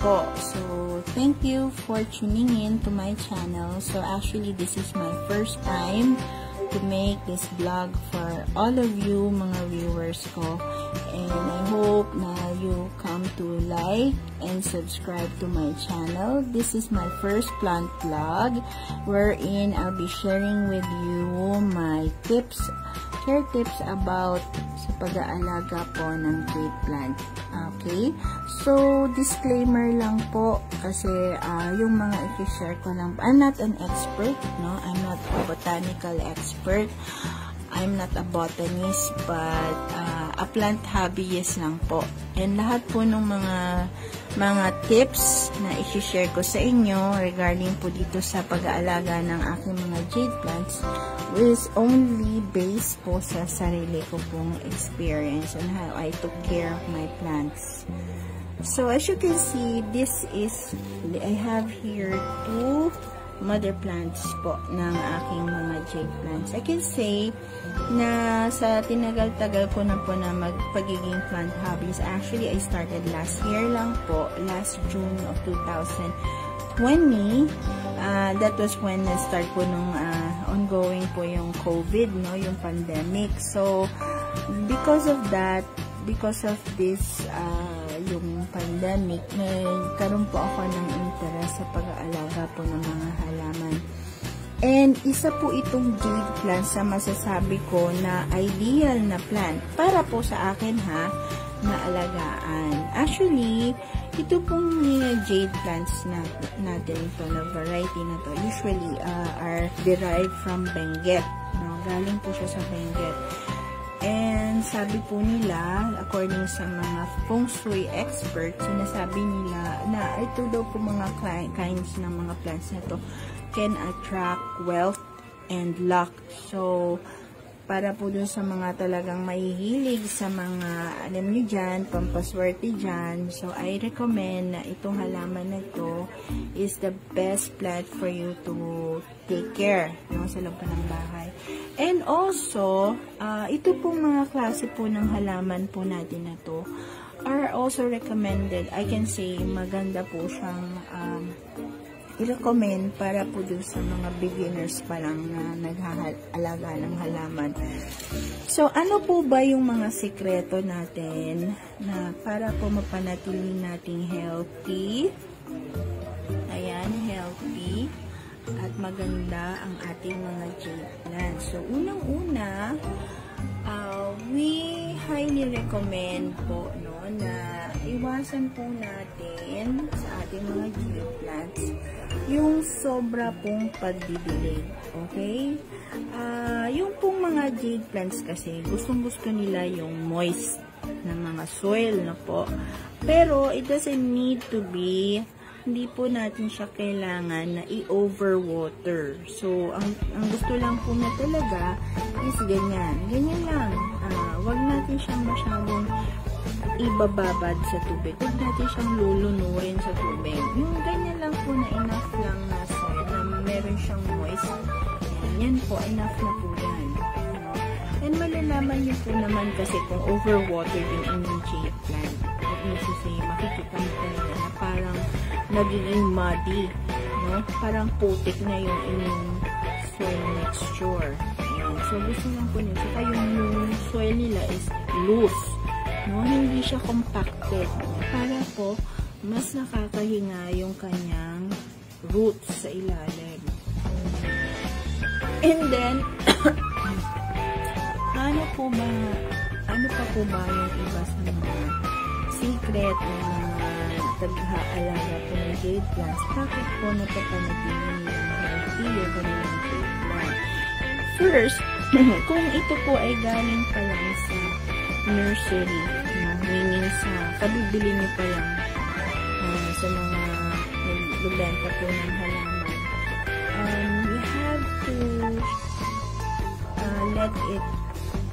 po. So, thank you for tuning in to my channel. So, actually, this is my first time to make this vlog for all of you mga viewers ko. And I hope na you come to like and subscribe to my channel. This is my first plant vlog wherein I'll be sharing with you my tips, care tips about sa pag-aalaga po ng jade plant. Okay? So, disclaimer lang po kasi uh, yung mga i-share ko lang. I'm not an expert, no? I'm not a botanical expert. I'm not a botanist, but uh, a plant hobbyist lang po. And lahat po ng mga mga tips na i-share ko sa inyo regarding po dito sa pag-aalaga ng aking mga jade plants is only based po sa sarili ko pong experience on how I took care of my plants. So, as you can see, this is, I have here two mother plants po ng aking mga jade plants. I can say na sa tinagal-tagal ko na po na magpagiging plant hobbies, actually, I started last year lang po, last June of 2020. Uh, that was when na-start po nung uh, ongoing po yung COVID, no, yung pandemic. So, because of that, because of this, uh, pandemic, nagkaroon po ako ng interest sa pag-aalaga po ng mga halaman. And isa po itong jade plant sa masasabi ko na ideal na plant para po sa akin ha, na alagaan. Actually, ito pong mga jade plants na, natin ito na variety na to usually uh, are derived from Benguet. No? Galing po siya sa Benguet. And sabi po nila, according sa mga feng shui experts, sinasabi nila na ito daw po mga kinds ng mga plants na to can attract wealth and luck. So, para po dun sa mga talagang mahihilig sa mga, alam nyo dyan, pampaswerte dyan. So, I recommend na itong halaman na ito is the best plant for you to take care no, sa loob ng bahay. And also, uh, ito pong mga klase po ng halaman po natin na to are also recommended. I can say maganda po siyang um, i-recommend para po dun sa mga beginners pa lang na nag-aalaga ng halaman. So, ano po ba yung mga sikreto natin na para po mapanatili nating healthy? Ayan, healthy at maganda ang ating mga jade plants. So, unang-una, uh, we highly recommend po no, na iwasan po natin sa ating mga jade plants yung sobra pong pagdidilig. Okay? Uh, yung pong mga jade plants kasi, gustong-gusto nila yung moist na mga soil na po. Pero, it doesn't need to be hindi po natin siya kailangan na i-overwater. So, ang, ang gusto lang po na talaga is ganyan. Ganyan lang. Uh, wag natin siyang masyadong ibababad sa tubig. Huwag natin siyang lulunurin sa tubig. Yung ganyan lang po na enough lang na soil na meron siyang moist. Yan po, enough na po yan. And malalaman niyo po naman kasi kung overwatered yung jade plant. To say, makikita mo talaga na parang nagiging muddy. No? Parang putik na yung inyong soil mixture. Ayan. So, gusto lang po nila. Saka yung soil nila is loose no? Hindi siya compacted. Para po, mas nakakahinga yung kanyang roots sa ilalim. And then, ano po ba, ano pa po ba yung iba sa mga secret ng mga taghaalaga po ng jade plants? Bakit po napapanagin yung healthy yung kanilang jade plant? First, kung ito po ay galing pa lang sa nursery, no? meaning sa kabibili niyo pa lang uh, sa mga nagbibenta po ng halaman. Um, you have to uh, let it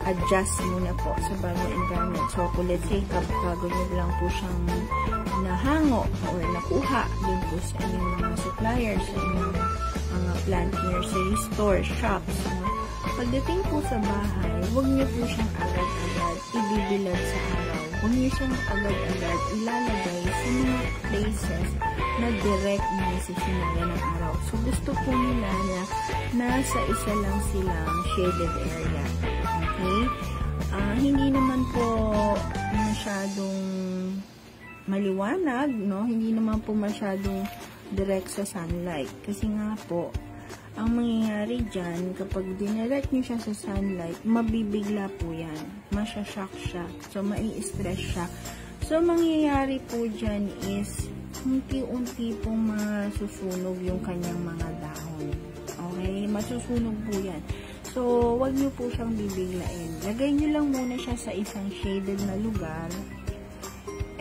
adjust muna po sa bagong environment. So, kung let's say, bago nyo lang po siyang nahango or nakuha din po sa inyong mga suppliers, sa inyong mga plant nursery store, shops, no? Pagdating po sa bahay, huwag niyo po siyang agad-agad ibibilad sa araw. huwag niyo siyang agad-agad ilalagay sa mga places na direct nasisinaga ng araw. So, gusto po nila na nasa isa lang silang shaded area. Okay? Uh, hindi naman po masyadong maliwanag, no? Hindi naman po masyadong direct sa sunlight. Kasi nga po, ang mangyayari dyan, kapag dinirect nyo siya sa sunlight, mabibigla po yan. Masya-shock siya. So, mai-stress siya. So, mangyayari po dyan is, unti-unti pong masusunog yung kanyang mga dahon. Okay? Masusunog po yan. So, wag nyo po siyang bibiglain. Lagay nyo lang muna siya sa isang shaded na lugar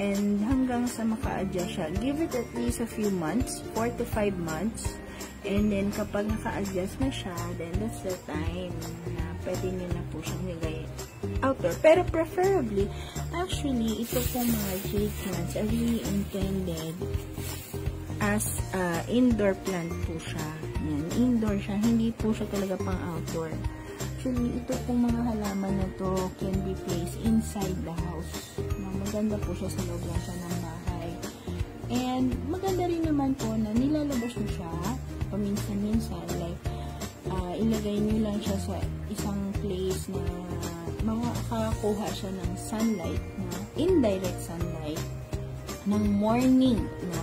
and hanggang sa maka-adjust siya. Give it at least a few months, 4 to 5 months. And then, kapag naka-adjust na siya, then that's the time na pwede nyo na po siyang nilagay outdoor. Pero preferably, actually, ito po mga jade plants are really intended as uh, indoor plant po siya. Yan, indoor siya. Hindi po siya talaga pang outdoor. Actually, ito pong mga halaman na to can be placed inside the house. Maganda po siya sa loob lang siya ng bahay. And maganda rin naman po na nilalabas nyo siya paminsan-minsan. Like, uh, ilagay nyo lang siya sa isang place na makakakuha siya ng sunlight, na indirect sunlight, ng morning, na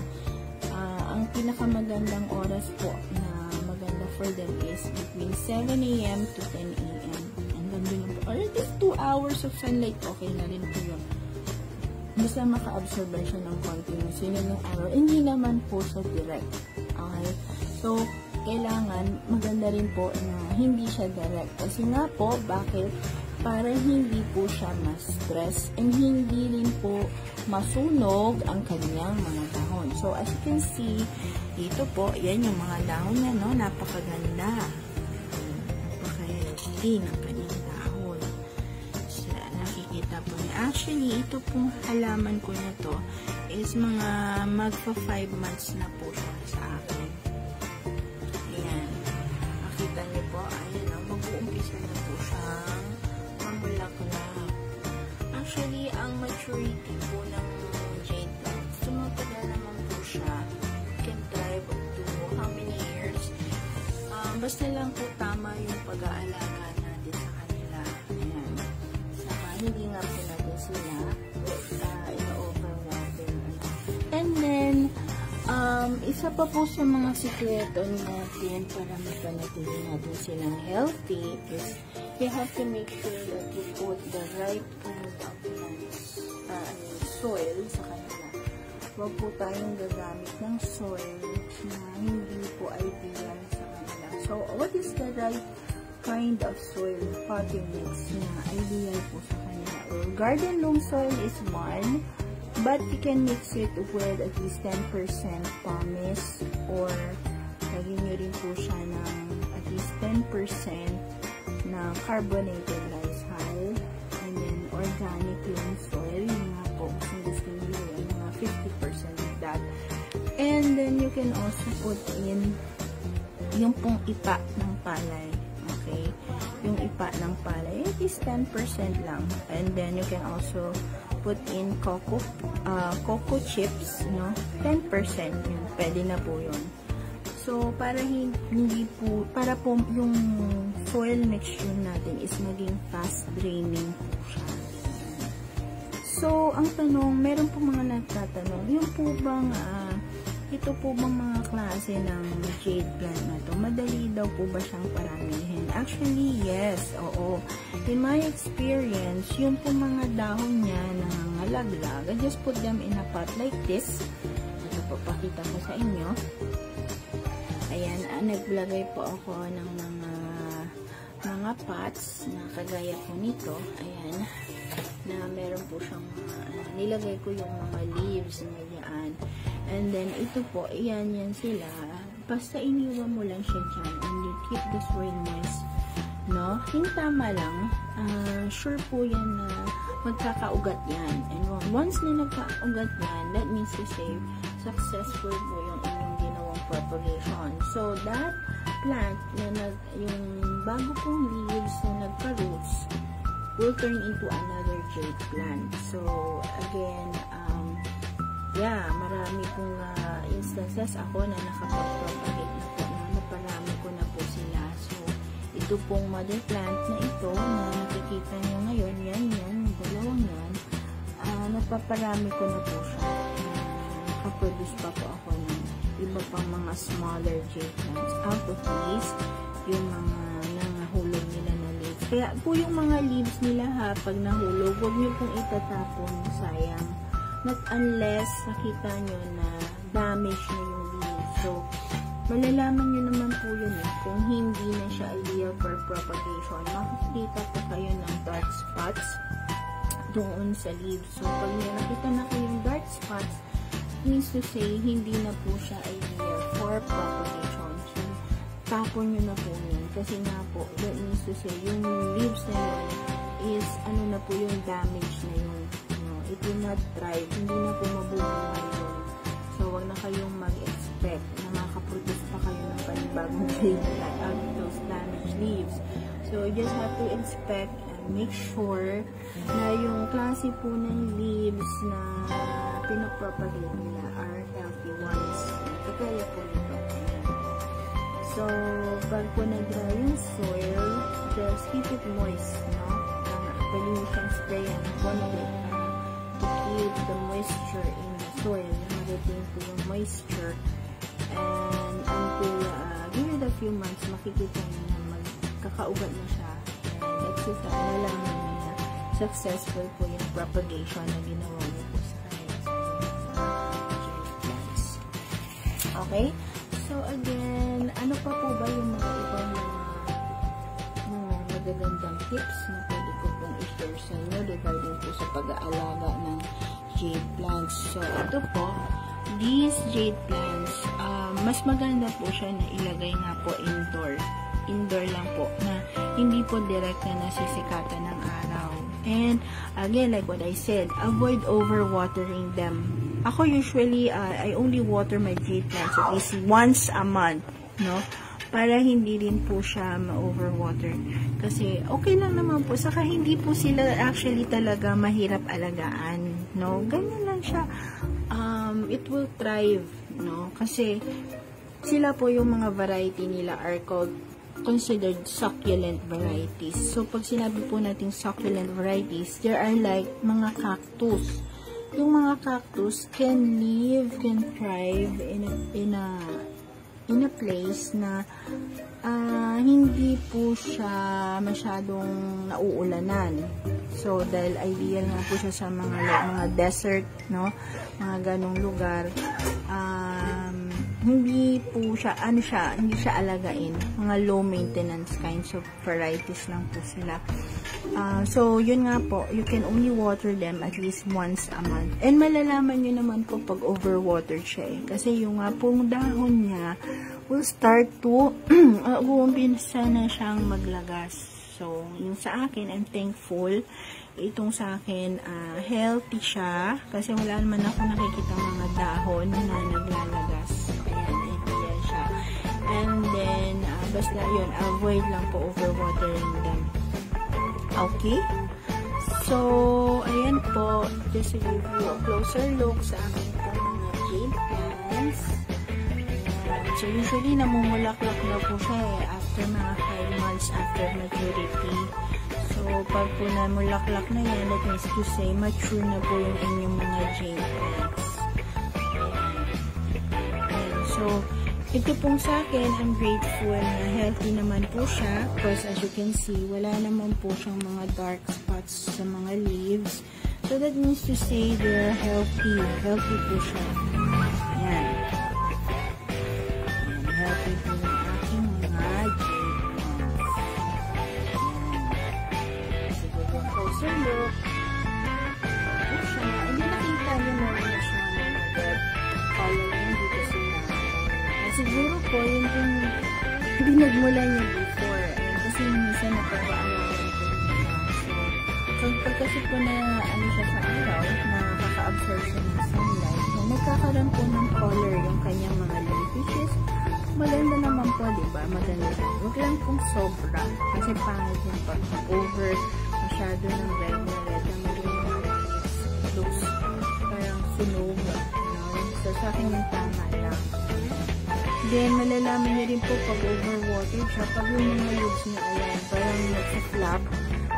ang pinakamagandang oras po na maganda for them is between 7 a.m. to 10 a.m. Ang ganda lang po. Or at least 2 hours of sunlight, okay na rin po yun. Basta maka-absorb siya ng continuous yun ng araw. Hindi naman po siya direct. Okay? So, kailangan maganda rin po na hindi siya direct. Kasi nga po, bakit? Para hindi po siya ma-stress and hindi rin po masunog ang kanyang mga dahon. So, as you can see, dito po, yan yung mga dahon niya, no? Napakaganda. Napaka-healthy ng kanyang dahon. So, nakikita po niya. Actually, ito pong halaman ko na to is mga magpa 5 months na po siya maturity po ng jade plant, tumatagal naman po siya. can drive up to how many years. Um, basta lang po tama yung pag-aalaga natin sa kanila. Ayan. Saka, hindi nga po natin sila uh, ino-overwater. And then, Um, isa pa po sa mga sikreto natin para mapanatili natin silang healthy is you have to make sure that you put the right soil sa kanila. Huwag po tayong gagamit ng soil na hindi po ideal sa kanila. So, what is the right kind of soil potting mix na ideal po sa kanila? Well, garden loam soil is one But you can mix it with at least 10% pumice or lagyan nyo rin po siya ng at least 10% na carbonated rice hull and then organic loam soil 50% of that and then you can also put in yung pong ipa ng palay okay yung ipa ng palay it is 10% lang and then you can also put in cocoa, uh, cocoa chips, no? 10% yun. Pwede na po yun. So, para hindi po, para po yung soil mixture natin is maging fast draining po siya. So, ang tanong, meron po mga nagtatanong, yung po bang, uh, ito po bang mga klase ng jade plant na to, madali daw po ba siyang paramihin? Actually, yes, oo. In my experience, yung po mga dahon niya nangangalaglag, I just put them in a pot like this. Ito po, pakita ko sa inyo. Ayan, ah, naglagay po ako ng mga pots na kagaya po nito. Ayan, na meron po siyang uh, nilagay ko yung mga leaves na yan. And then, ito po, ayan, yan sila. Basta iniwan mo lang siya dyan and you keep soil moist. No? Yung tama lang, uh, sure po yan na magkakaugat yan. And once na nagkaugat yan, that means to say, successful po yung inyong ginawang propagation. So, that plant na nag, yung bago pong leaves na nagka-roots, will turn into another jade plant. So, again, um, yeah, marami pong uh, instances ako na nakapag-propagate na po, na naparami ko na po sila. So, ito pong mother plant na ito na nakikita nyo ngayon, yan, yan, dalawang yan, uh, napaparami ko na po siya. Nakaproduce pa po ako ng iba pang mga smaller jade plants out of these, yung mga nangahulog nila na leaves. Kaya po yung mga leaves nila ha, pag nahulog, huwag nyo pong itatapon, sayang. Not unless nakita nyo na damage na yung leaves. So, malalaman nyo naman po yun eh, kung hindi na siya ideal for propagation. Makikita po kayo ng dark spots doon sa leaves. So, pag nakita na kayong dark spots, means to say, hindi na po siya ideal for propagation. So, tapon nyo na po yun. Kasi nga po, that means to say, yung leaves na yun is, ano na po yung damage na yun. No? It will not thrive. Hindi na po mabubuhay yun. So, wag na kayong mag-expect na makaproduce pa kayo ng panibagong grade out of those damaged leaves. So, you just have to inspect and make sure na yung klase po ng leaves na pinapropagate nila are healthy ones. Kagaya po nito. So, pag po nag-dry yung soil, just keep it moist, no? Um, pwede mo siyang spray and uh, to keep the moisture in the soil. Narating po yung moisture. And until, uh, give it a few months, makikita niyo na magkakaugat na siya. And uh, nalaman niyo na successful po yung propagation na ginawa Okay? So, again, ano pa po ba yung mga ibang mga, mga magagandang tips na pwede ko pong i-share sa inyo regarding po sa pag-aalaga ng jade plants. So, ito po, these jade plants, uh, mas maganda po siya na ilagay nga po indoor. Indoor lang po, na hindi po direct na nasisikatan ng araw. And, again, like what I said, avoid overwatering them. Ako usually, uh, I only water my jade plants at least once a month, no? Para hindi din po siya ma-overwater. Kasi, okay lang naman po. Saka, hindi po sila actually talaga mahirap alagaan, no? Ganyan lang siya. Um, it will thrive, no? Kasi, sila po yung mga variety nila are called considered succulent varieties. So, pag sinabi po natin succulent varieties, there are like mga cactus. Yung mga cactus can live, can thrive in a, in a, in a place na uh, hindi po siya masyadong nauulanan. So, dahil ideal nga po siya sa mga, mga desert, no? Mga ganong lugar. Um, hindi po siya, ano siya, hindi siya alagain. Mga low maintenance kinds of varieties lang po sila. Uh, so, yun nga po, you can only water them at least once a month. And malalaman nyo naman po pag overwatered siya eh. Kasi yung nga pong dahon niya will start to, uh, uumpisa na siyang maglagas. So, yung sa akin, I'm thankful. Itong sa akin, uh, healthy siya. Kasi wala naman ako nakikita mga dahon na naglalagas. And then, uh, basta yun, avoid lang po overwatering them. Okay? So, ayan po, just to give you a closer look sa aking po mga jade plants. So, usually, namumulaklak na po siya eh, after mga 5 months after maturity. So, pag po namulaklak na yan, that means to say, mature na po yung inyong mga jade plants. So, ito pong sa akin, I'm grateful na healthy naman po siya because as you can see, wala naman po siyang mga dark spots sa mga leaves. So that means to say they're healthy. Healthy po siya. Minsan napapaalaan ko nila. So, pag kasi po na ano siya sa araw, nakaka-absorb siya ng sunlight, so, nagkakaroon po ng color yung kanyang mga leaf, which maganda naman po, di ba? Maganda. Huwag lang pong sobra. Kasi pangit yung pag over masyado ng red na red. Ang maging looks parang sunog. No? So, sa akin yung tama. Then, malalaman niyo rin po pag overwatered siya. Pag yung mga leaves niya, ayan, parang nagsa-flap,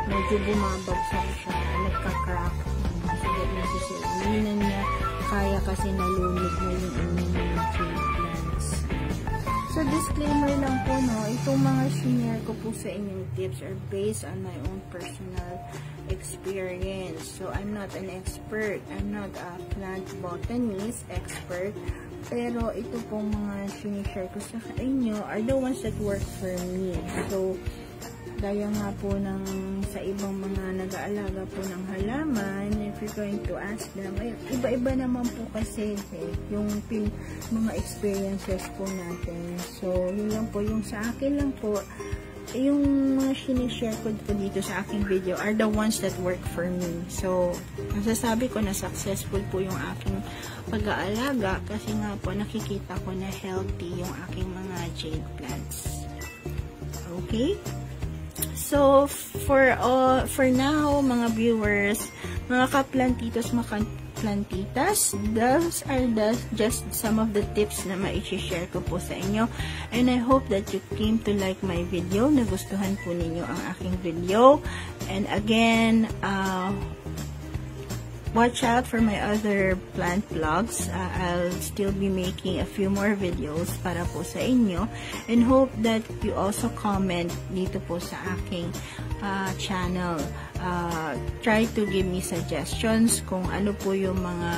medyo bumabagsak siya, nagka-crack. So, that necessary. Hindi na niya kaya kasi nalunod na yung inyong mga tree plants. So, disclaimer lang po, no, itong mga senior ko po sa inyong tips are based on my own personal experience. So, I'm not an expert. I'm not a plant botanist expert. Pero, ito pong mga sinishare ko sa inyo are the ones that work for me. So, Gaya nga po ng sa ibang mga nag-aalaga po ng halaman, if you're going to ask them, iba-iba naman po kasi eh, yung pin, mga experiences po natin. So, yun lang po, yung sa akin lang po, yung mga sinishare ko po dito sa aking video are the ones that work for me. So, masasabi ko na successful po yung aking pag-aalaga kasi nga po nakikita ko na healthy yung aking mga jade plants. Okay? So, for all, for now, mga viewers, mga kaplantitos, mga plantitas, those are the, just some of the tips na ma-share ko po sa inyo. And I hope that you came to like my video, nagustuhan po ninyo ang aking video. And again, uh, watch out for my other plant vlogs. Uh, I'll still be making a few more videos para po sa inyo. And hope that you also comment dito po sa aking uh, channel. Uh, try to give me suggestions kung ano po yung mga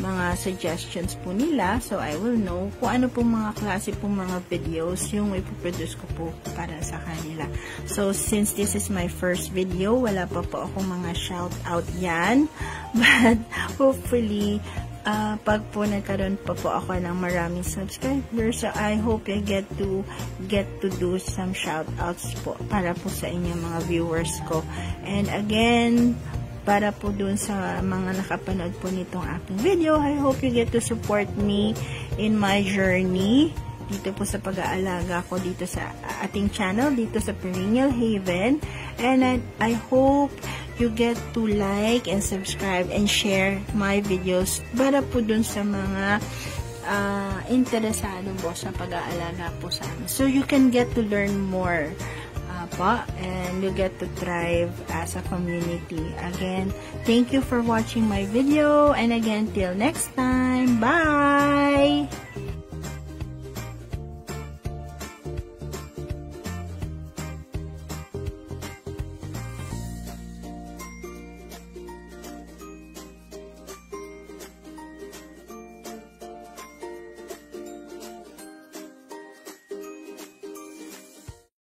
mga suggestions po nila. So, I will know kung ano po mga klase po mga videos yung ipoproduce ko po para sa kanila. So, since this is my first video, wala pa po akong mga shout out yan. But, hopefully, uh, pag po nagkaroon pa po ako ng maraming subscribers, so I hope you get to get to do some shout outs po para po sa inyong mga viewers ko. And again, para po dun sa mga nakapanood po nitong aking video. I hope you get to support me in my journey dito po sa pag-aalaga ko dito sa ating channel, dito sa Perennial Haven. And I, I hope you get to like and subscribe and share my videos para po dun sa mga uh, interesado po sa pag-aalaga po sa amin. So you can get to learn more po and you get to thrive as a community. Again, thank you for watching my video and again, till next time, bye!